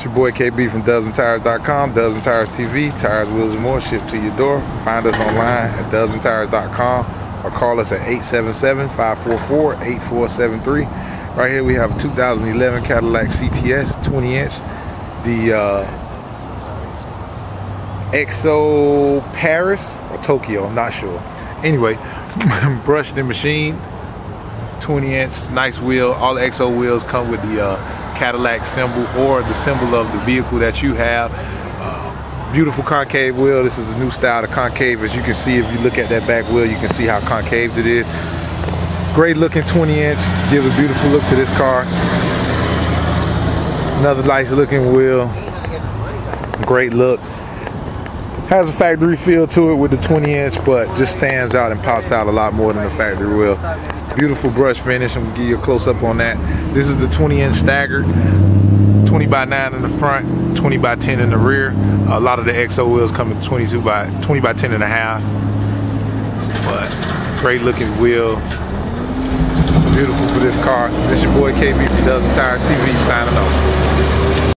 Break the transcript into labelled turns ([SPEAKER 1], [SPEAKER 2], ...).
[SPEAKER 1] It's your boy KB from DubsandTires.com, Dubs and Tires TV, tires, wheels, and more shipped to your door. Find us online at DubsandTires.com or call us at 877-544-8473. Right here we have a 2011 Cadillac CTS 20 inch. The uh, XO Paris or Tokyo, I'm not sure. Anyway, brushed and machined, 20 inch, nice wheel. All the XO wheels come with the uh, Cadillac symbol or the symbol of the vehicle that you have. Uh, beautiful concave wheel. This is a new style of concave. As you can see, if you look at that back wheel, you can see how concave it is. Great looking 20 inch, gives a beautiful look to this car. Another nice looking wheel. Great look. Has a factory feel to it with the 20 inch, but just stands out and pops out a lot more than the factory wheel. Beautiful brush finish. I'm gonna give you a close up on that. This is the 20 inch staggered. 20 by 9 in the front, 20 by 10 in the rear. A lot of the XO wheels come in 22 by 20 by 10 and a half. But great looking wheel. Beautiful for this car. This your boy KB Dubs and Tires TV signing off.